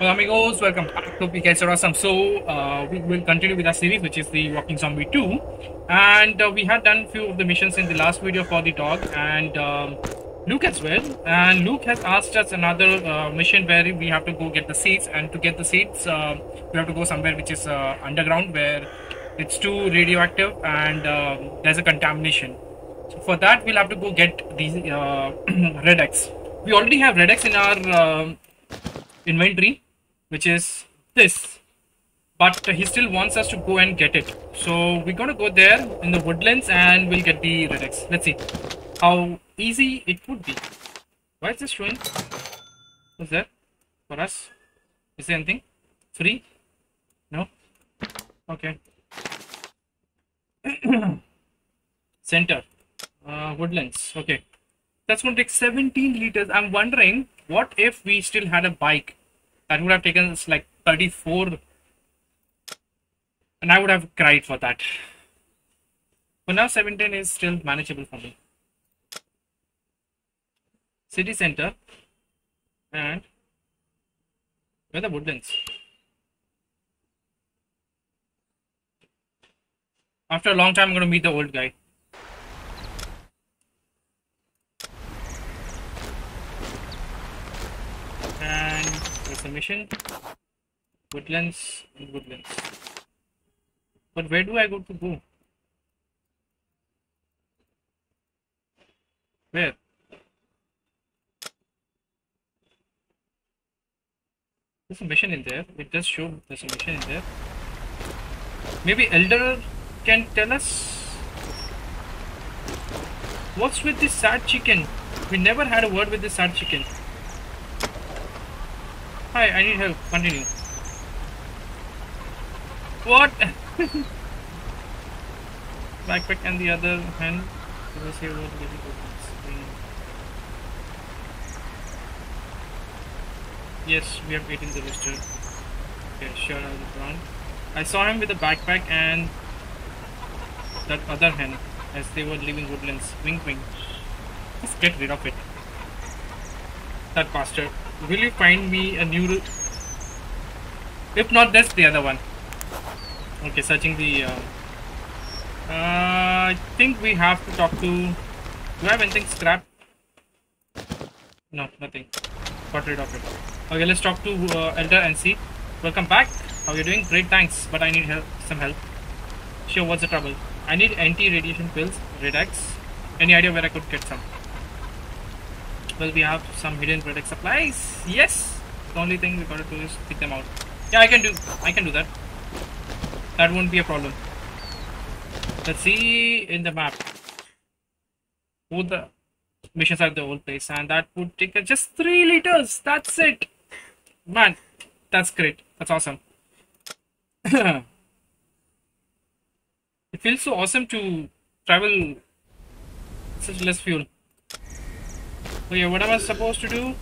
Well, amigos, welcome back. Guys are awesome. So, uh, we will continue with our series, which is the Walking Zombie 2. And uh, we had done few of the missions in the last video for the dog and um, Luke as well. And Luke has asked us another uh, mission where we have to go get the seeds. And to get the seeds, uh, we have to go somewhere which is uh, underground where it's too radioactive and um, there's a contamination. So for that, we'll have to go get the uh, Rad-X. We already have Rad-X in our um inventory which is this. But he still wants us to go and get it. So we're gonna go there in the woodlands and we'll get the X. let's see how easy it would be. Why is this showing? What's there for us? Is there anything? Free? No? Okay. Center. Uh, woodlands. Okay. That's going to take 17 liters. I'm wondering what if we still had a bike that would have taken us like 34 and I would have cried for that. But now 17 is still manageable for me. City center and where the woodlands. After a long time, I'm going to meet the old guy. And there's mission. Woodlands and woodlands. But where do I go to go? Where? There's mission in there. It does show a mission in there. Maybe Elder can tell us what's with this sad chicken. We never had a word with this sad chicken. Hi, I need help. Continue. What? Backpack and the other hand. Us see what really opens. Yes, we have eaten the rooster. Okay, sure, I will run. I saw him with a backpack and that other hand as they were leaving woodlands. Wink, wink. Just get rid of it. That bastard. Will you find me a new route? If not, that's the other one. Okay, searching the. Uh, uh, I think we have to talk to. Do I have anything scrap? No, nothing. Got rid of it. Okay, let's talk to uh, Elder and see. Welcome back. How are you doing? Great, thanks. But I need help. Some help. Sure, what's the trouble? I need anti-radiation pills. Rad-X. Any idea where I could get some? Well, we have some hidden product supplies. Yes. The only thing we gotta do is pick them out. Yeah, I can do. I can do that. That won't be a problem. Let's see in the map. Who the missions are the old place, and that would take us just three liters. That's it. Man, that's great. That's awesome. it feels so awesome to travel such less fuel. So yeah, what am I supposed to do?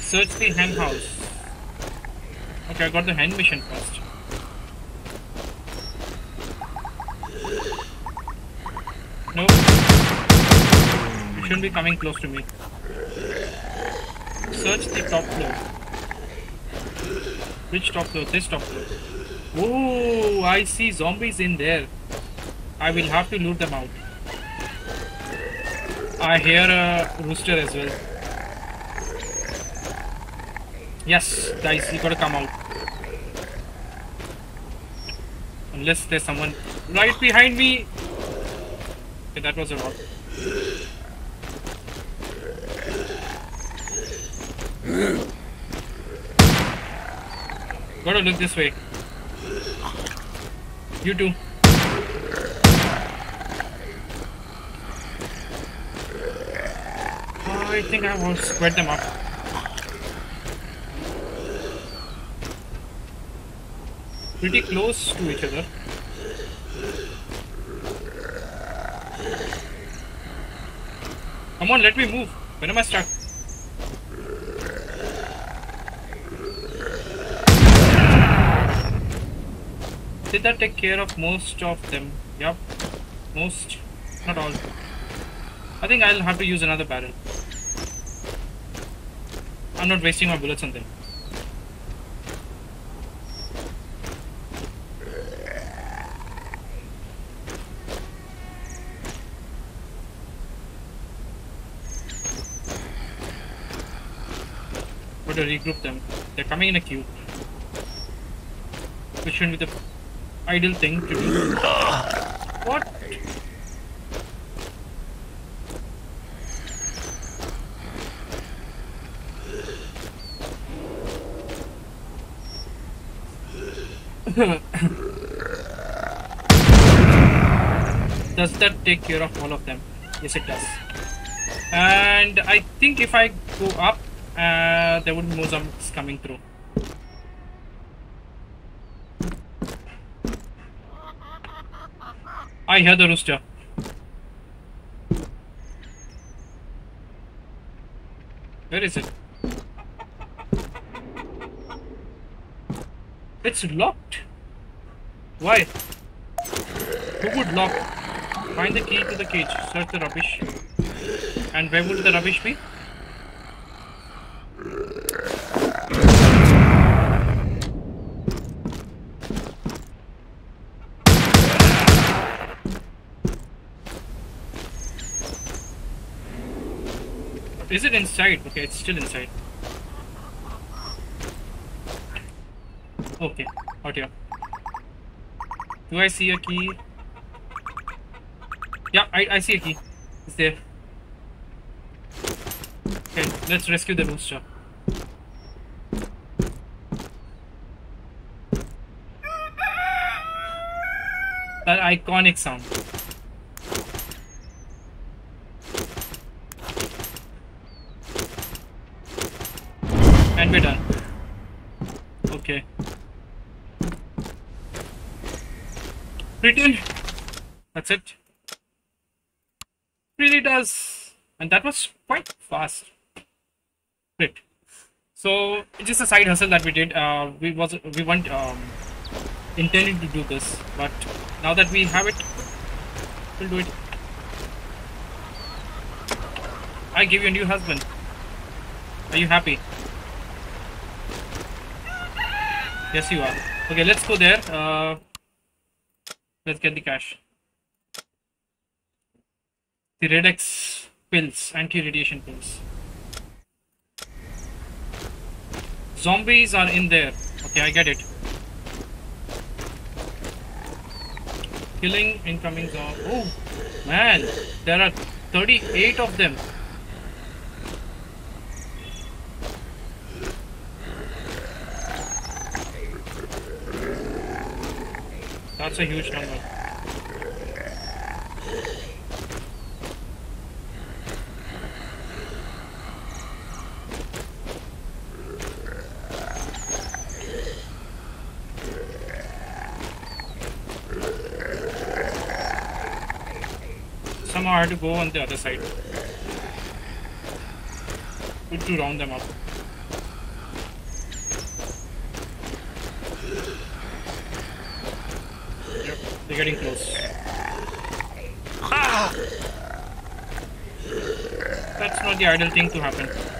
Search the hen house. Okay, I got the hen mission first. Nope. You shouldn't be coming close to me. Search the top floor. Which top floor? This top floor. Oh, I see zombies in there. I will have to loot them out. I hear a rooster as well. Yes, guys, you gotta come out. Unless there's someone right behind me. Okay, that was a lot. Gotta look this way. You too. I think I will spread them up. Pretty close to each other. Come on, let me move. When am I stuck? Did that take care of most of them? Yup. Most. Not all. I think I'll have to use another barrel. I'm not wasting my bullets on them. Got to regroup them. They're coming in a queue. Which shouldn't be the ideal thing to do. what? does that take care of all of them? Yes, it does. And I think if I go up, uh, there would be more zombies coming through. I hear the rooster. Where is it? It's locked. Why? Who would lock? Find the key to the cage. Search the rubbish. And where would the rubbish be? Is it inside? Okay, it's still inside. Okay, out here. Do I see a key? Yeah, I, I see a key. It's there. Okay, let's rescue the rooster. That iconic sound. And we're done. Okay. Written. That's it. Really does. And that was quite fast. Great. So it's just a side hustle that we did. Uh, we was we weren't um, intending to do this, but now that we have it, we'll do it. I give you a new husband. Are you happy? Yes, you are. Okay, let's go there. Uh, let's get the cash. The Rad-X pills, anti-radiation pills. Zombies are in there. Okay, I get it. Killing incoming zombie. Oh, man, there are 38 of them. That's a huge number. Somehow I had to go on the other side. Good to round them up. Yep, they're getting close. Ah! That's not the ideal thing to happen.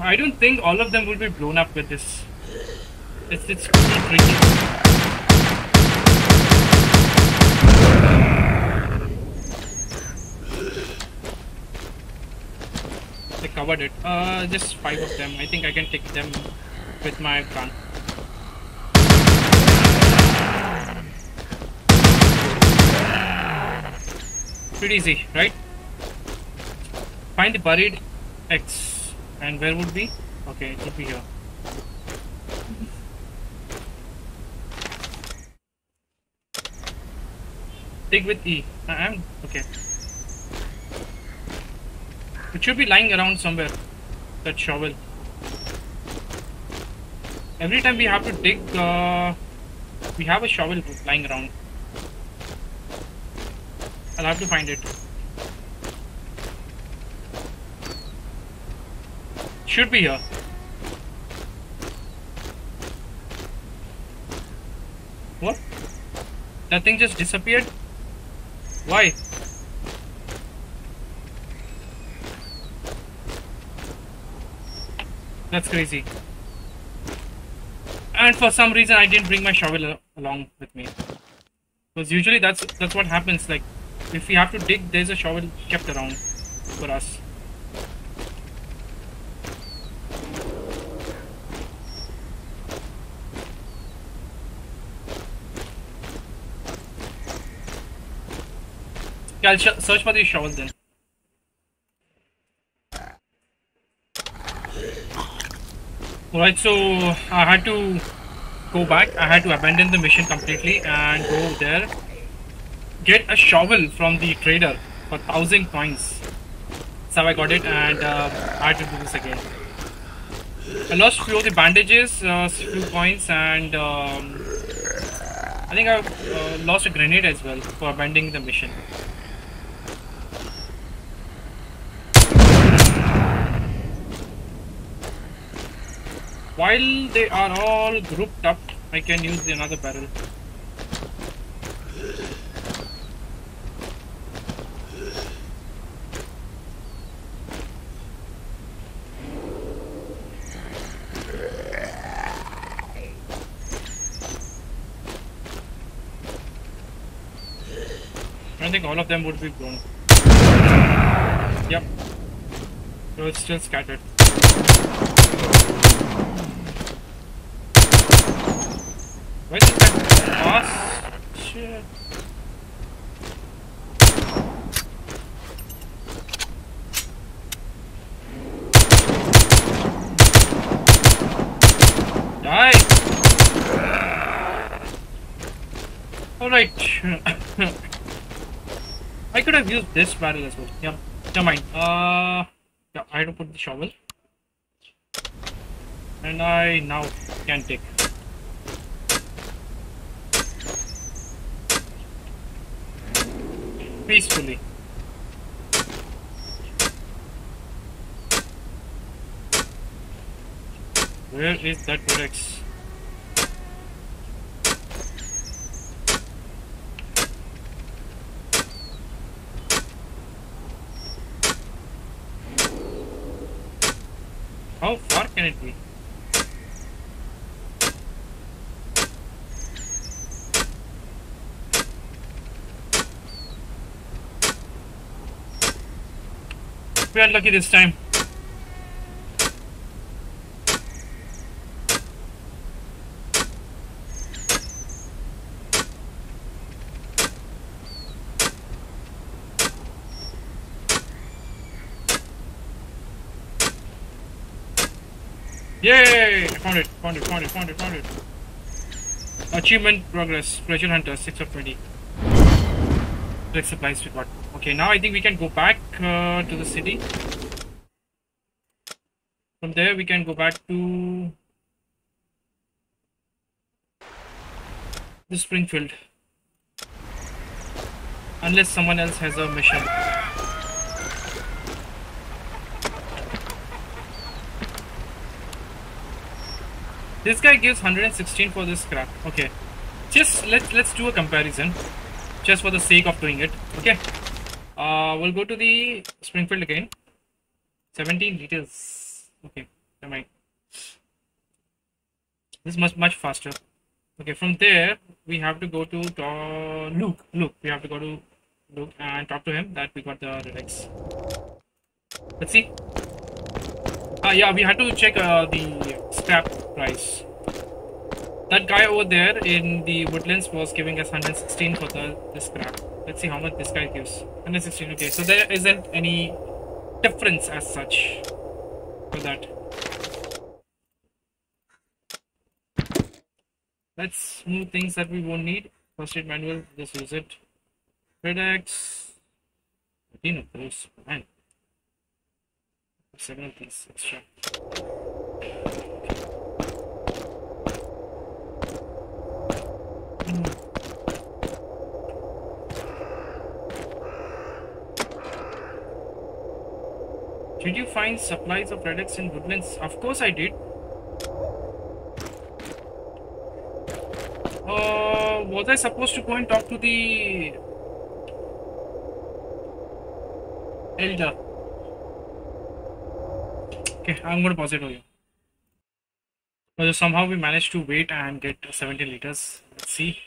I don't think all of them will be blown up with this. It's it's pretty tricky. They covered it. Uh, just five of them. I think I can take them with my gun. Pretty easy, right? Find the buried X. And where would be? Okay, it would be here. Dig with E. I am okay. It should be lying around somewhere. That shovel. Every time we have to dig, uh, we have a shovel lying around. I'll have to find it. Should be here. What? That thing just disappeared? Why? That's crazy. And for some reason I didn't bring my shovel along with me. Because usually that's that's what happens, like if we have to dig there's a shovel kept around for us. I'll search for the shovel then. Alright, so I had to go back. I had to abandon the mission completely and go there. Get a shovel from the trader for thousand coins. So I got it and uh, I had to do this again. I lost few of the bandages, uh, few coins and um, I think I uh, lost a grenade as well for abandoning the mission. While they are all grouped up, I can use another barrel. I think all of them would be blown. Yep. So it's still scattered. Why is that boss? Shit. Die! Alright. I could have used this barrel as well. Yep. Never mind. Uh, yeah, I had to put the shovel. And I now can take. peacefully. Where is that Rex? How far can it be? We are lucky this time. Yay! I found it, found it, found it, found it. Achievement progress, treasure hunter, 6 of 20. Direct supplies we got. Okay, now I think we can go back uh, to the city. From there, we can go back to the Springfield. Unless someone else has a mission. This guy gives 116 for this scrap. Okay. Just let's let's do a comparison. Just for the sake of doing it. Okay. Uh, we'll go to the Springfield again. 17 liters. Okay, never mind. This is much, much faster. Okay, from there, we have to go to Luke. Luke, we have to go to Luke and talk to him that we got the Rad-X. Let's see. Ah, yeah, we had to check uh, the scrap price. That guy over there in the woodlands was giving us 116 for the, the scrap. Let's see how much this guy gives. 116, okay. So there isn't any difference as such for that. Let's move things that we won't need. First aid manual, just use it. Rad-X. 13 of those, man. 7 of these extra. Mm. Did you find supplies of relics in woodlands? Of course I did. Uh, was I supposed to go and talk to the elder? Okay, I'm gonna pause it for you. But somehow we managed to wait and get 70 liters. Let's see.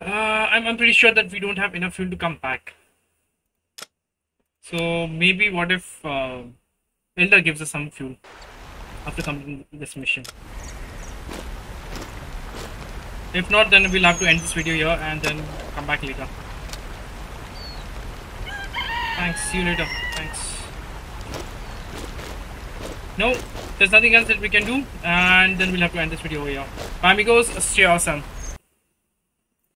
Uh, I'm, I'm pretty sure that we don't have enough fuel to come back. So maybe what if uh, Elder gives us some fuel after completing this mission. If not, then we'll have to end this video here and then come back later. Thanks, see you later. Thanks. No, there's nothing else that we can do and then we'll have to end this video here. Bye amigos, stay awesome.